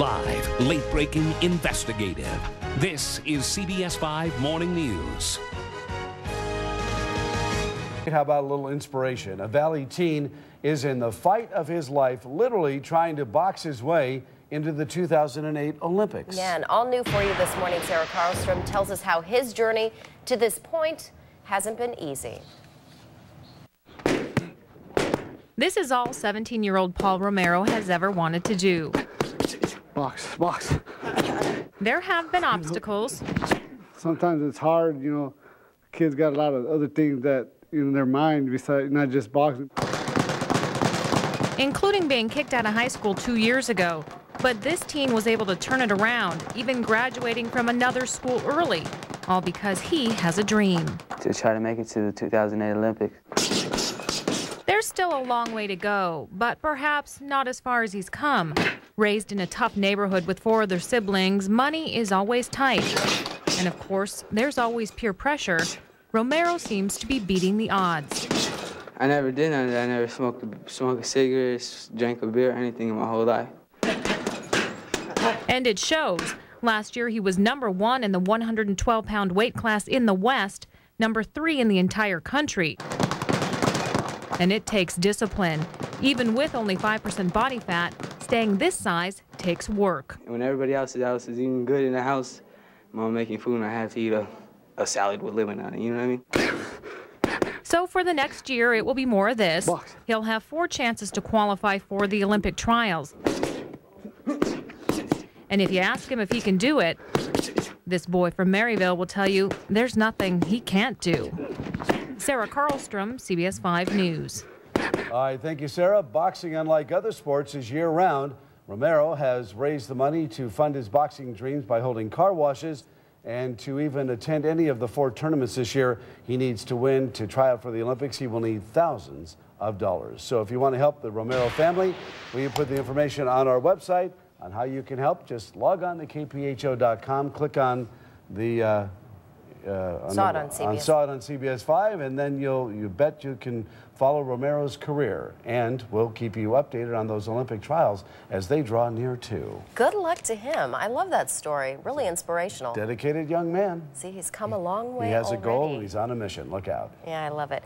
Live, late breaking, investigative. This is CBS 5 Morning News. How about a little inspiration? A Valley teen is in the fight of his life, literally trying to box his way into the 2008 Olympics. Yeah, and all new for you this morning, Sarah Karlstrom tells us how his journey to this point hasn't been easy. This is all 17 year old Paul Romero has ever wanted to do. Box, box. There have been obstacles. Sometimes it's hard, you know. Kids got a lot of other things that in their mind besides not just boxing. Including being kicked out of high school two years ago. But this teen was able to turn it around, even graduating from another school early, all because he has a dream. To try to make it to the 2008 Olympics. There's still a long way to go, but perhaps not as far as he's come. Raised in a tough neighborhood with four other siblings, money is always tight. And of course, there's always peer pressure. Romero seems to be beating the odds. I never did none of that. I never smoked, smoked a cigarette, drank a beer, anything in my whole life. And it shows. Last year, he was number one in the 112 pound weight class in the West, number three in the entire country. And it takes discipline. Even with only 5% body fat, staying this size takes work. When everybody else's house is eating good in the house, mom making food and I have to eat a, a salad with lemon on it, you know what I mean? So for the next year, it will be more of this. Box. He'll have four chances to qualify for the Olympic trials. And if you ask him if he can do it, this boy from Maryvale will tell you there's nothing he can't do. Sarah Karlstrom, CBS 5 News. All right, thank you, Sarah. Boxing, unlike other sports, is year round. Romero has raised the money to fund his boxing dreams by holding car washes. And to even attend any of the four tournaments this year, he needs to win to try out for the Olympics. He will need thousands of dollars. So if you want to help the Romero family, we put the information on our website on how you can help. Just log on to kpho.com, click on the uh, uh, Saw it on CBS. saw it on CBS 5, and then you'll you bet you can follow Romero's career, and we'll keep you updated on those Olympic trials as they draw near too. Good luck to him. I love that story. Really inspirational. Dedicated young man. See, he's come a long way He has a goal, and he's on a mission. Look out. Yeah, I love it.